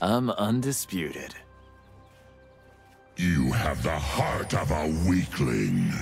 I'm undisputed. You have the heart of a weakling.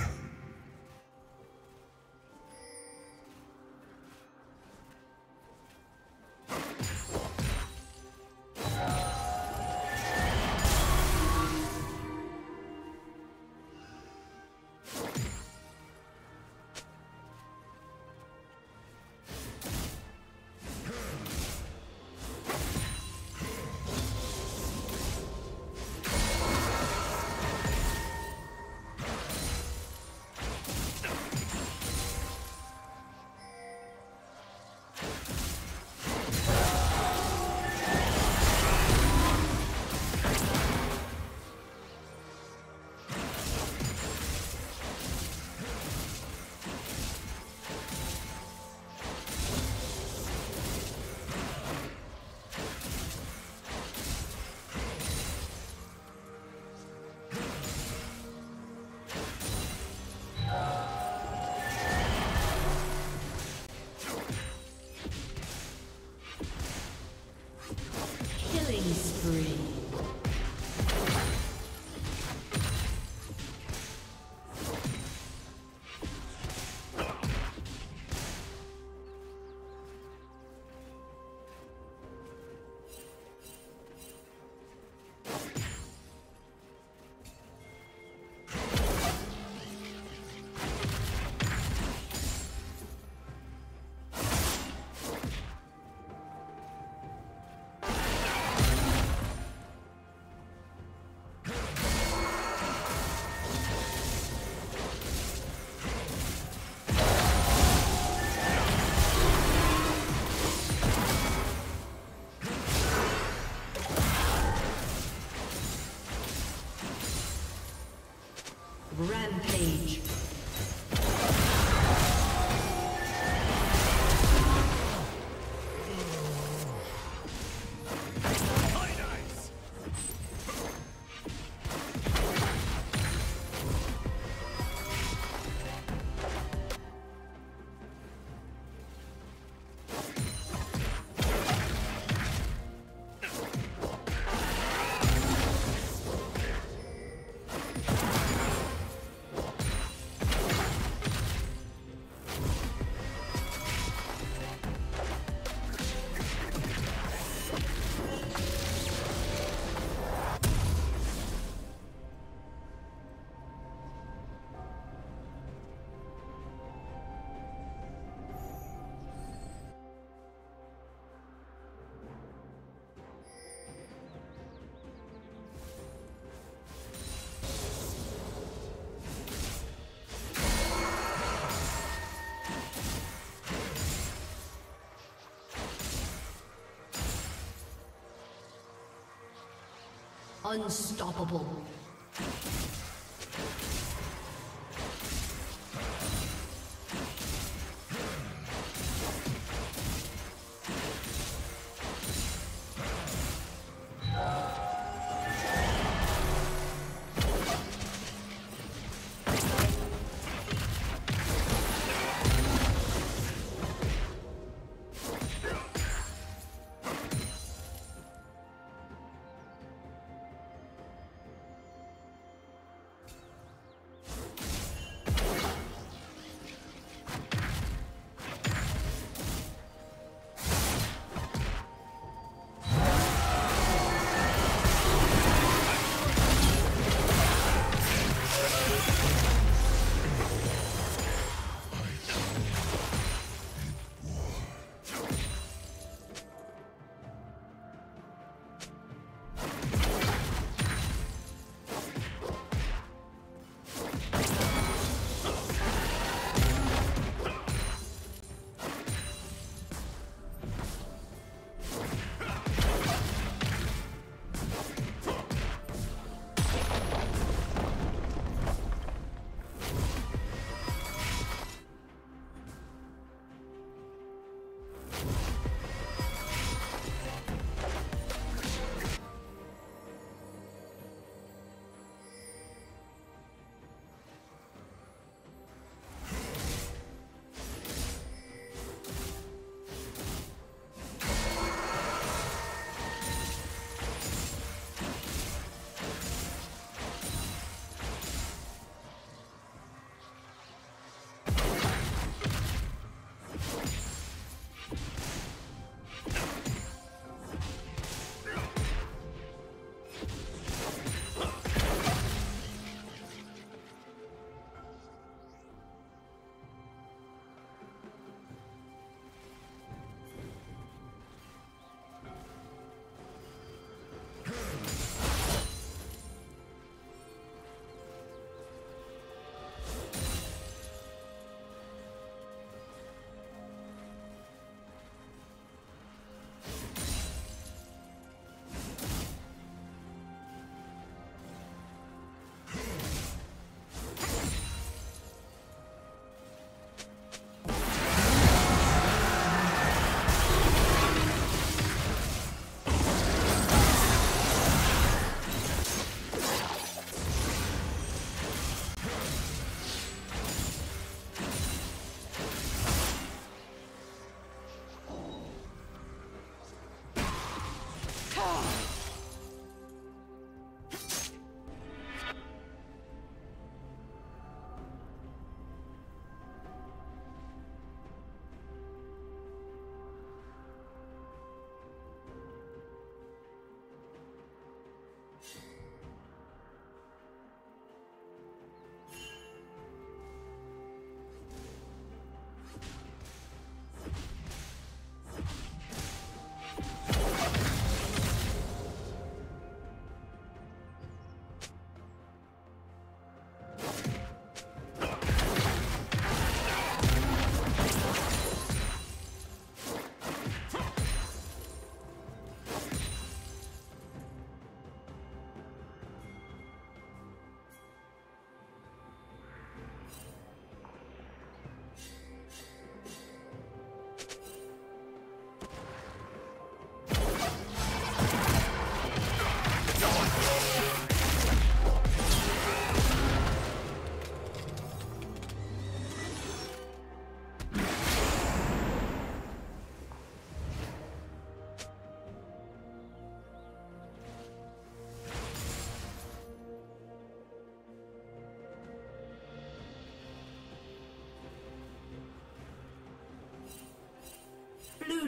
Unstoppable.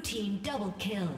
Team double kill.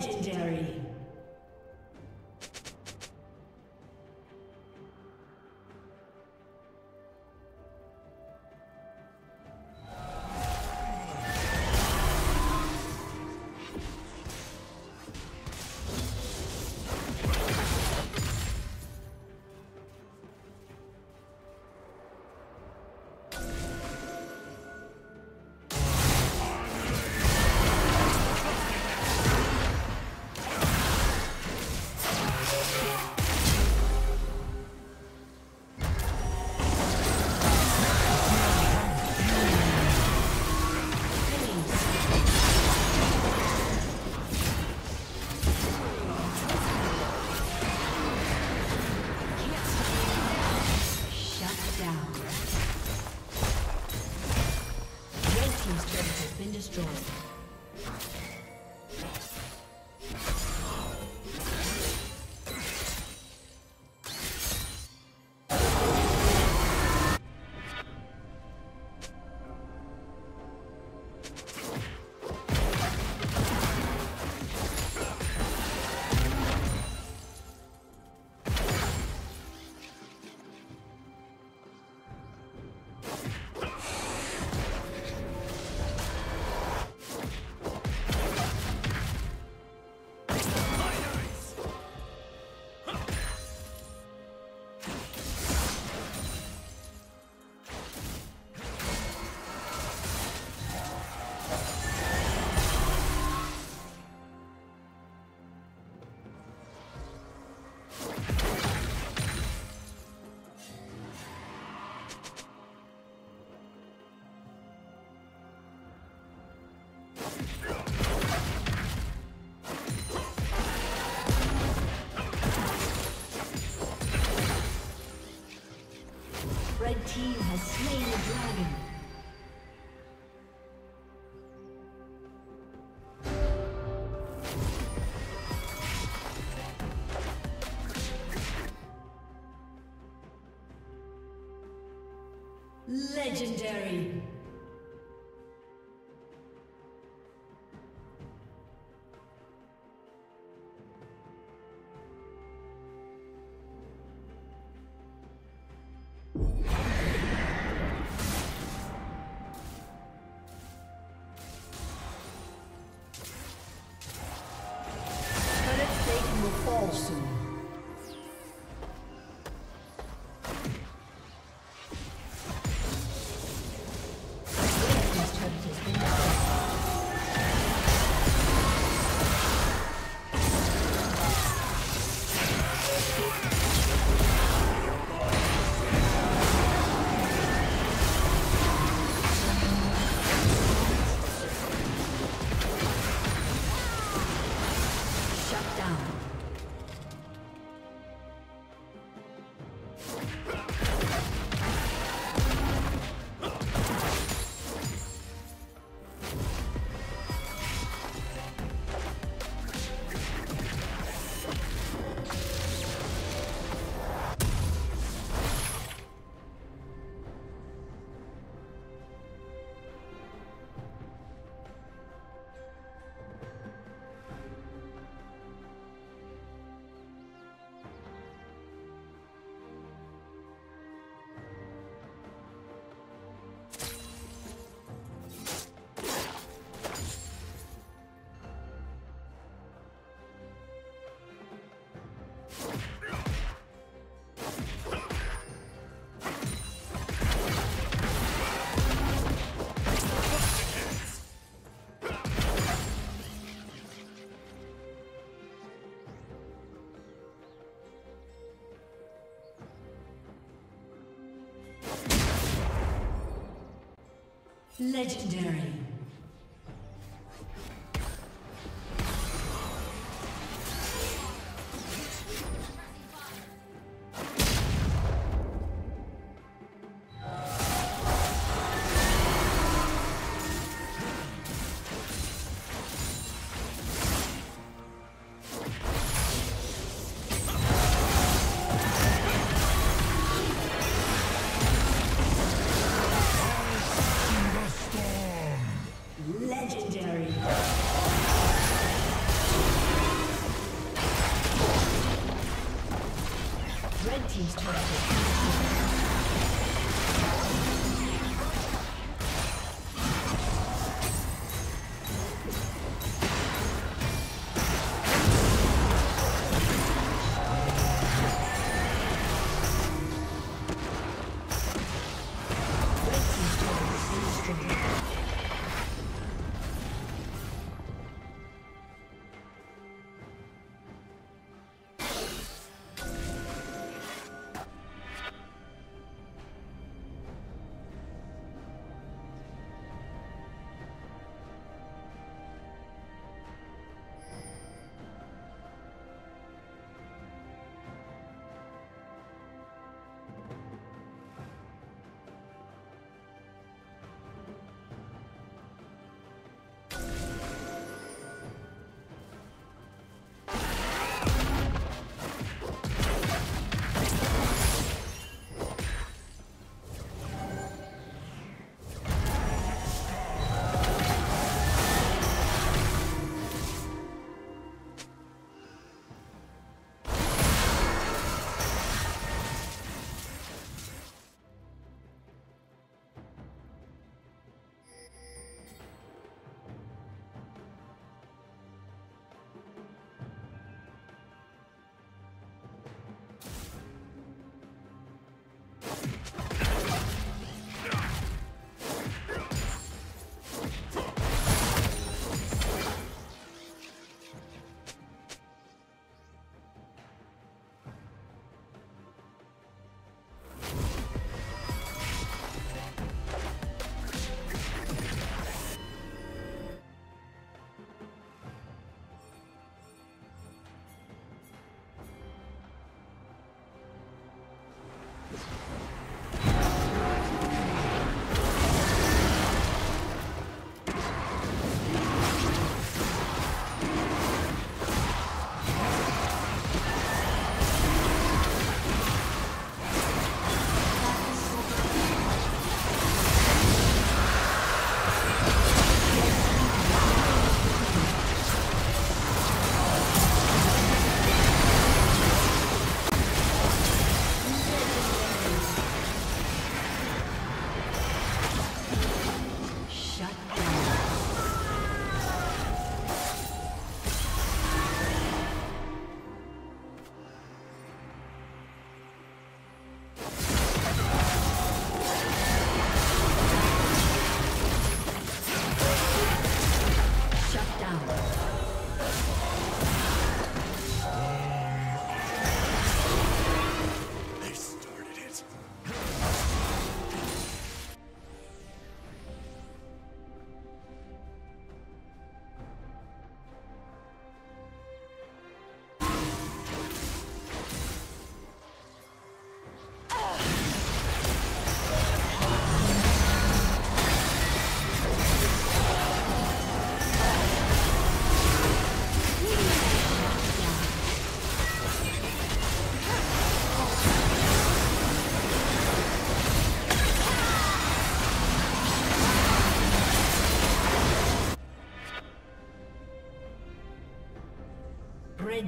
Legendary. Legendary. Legendary.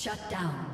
Shut down.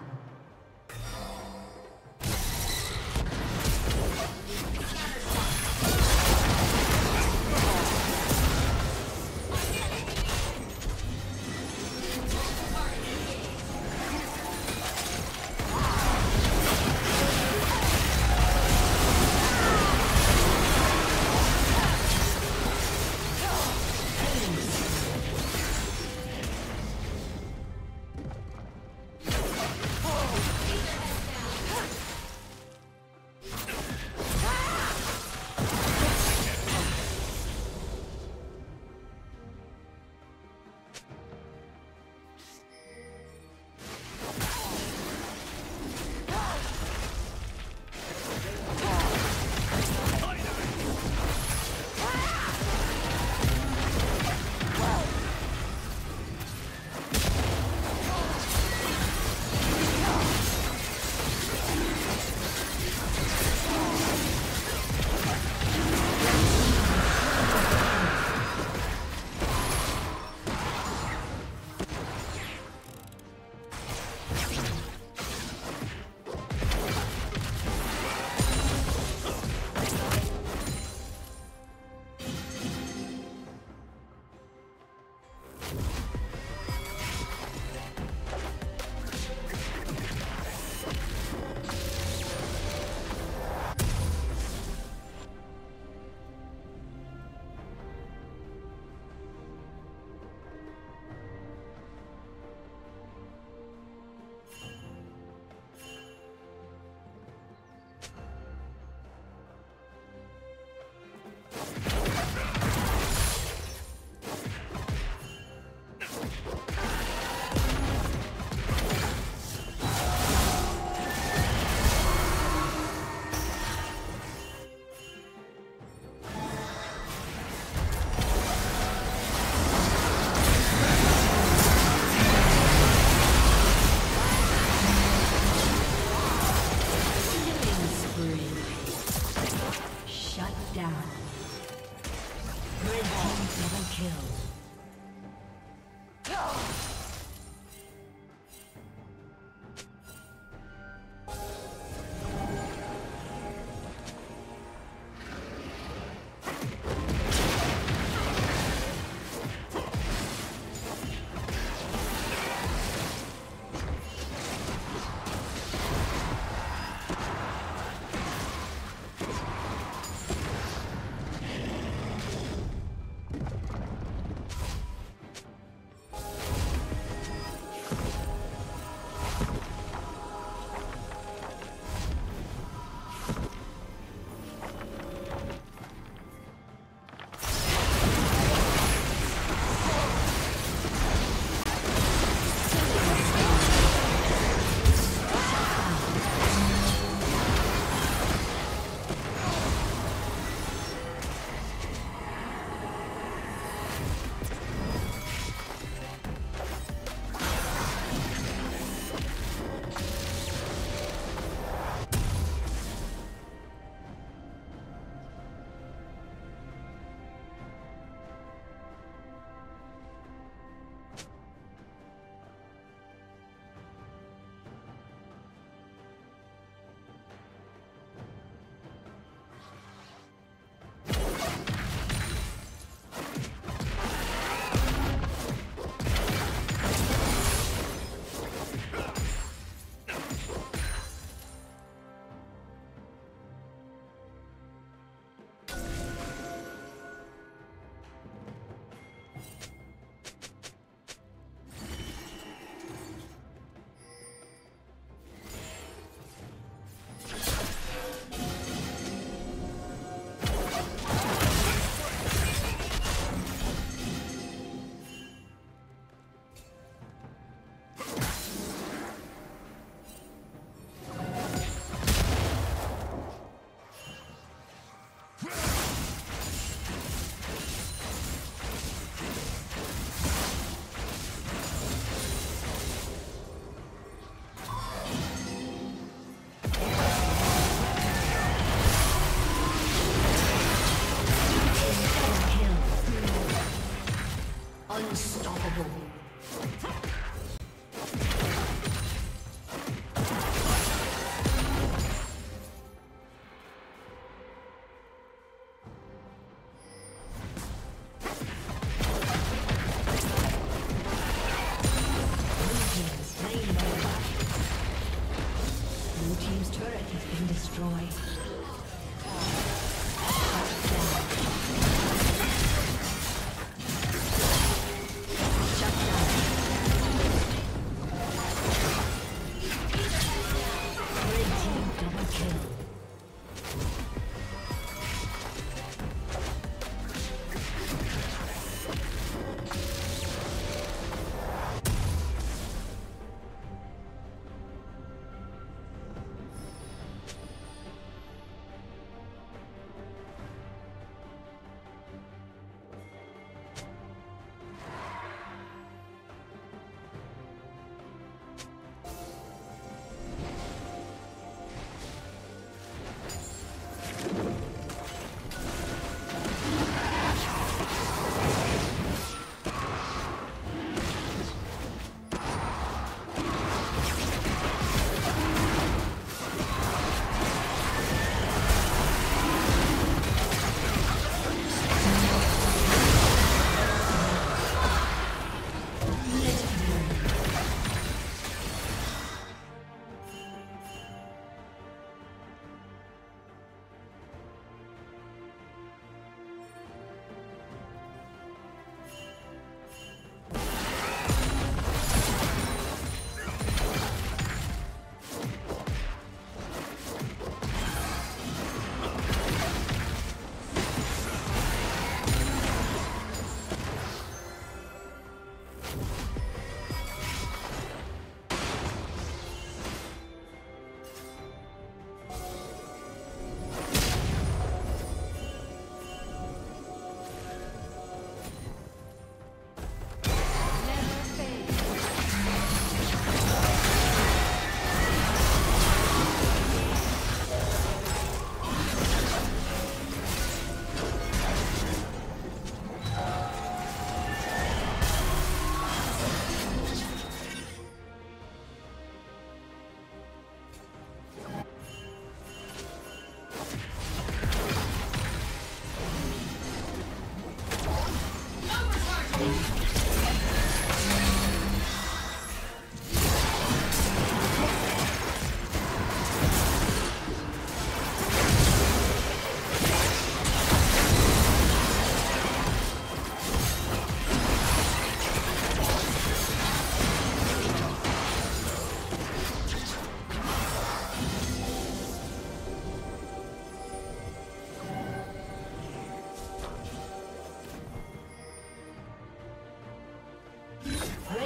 Unstoppable.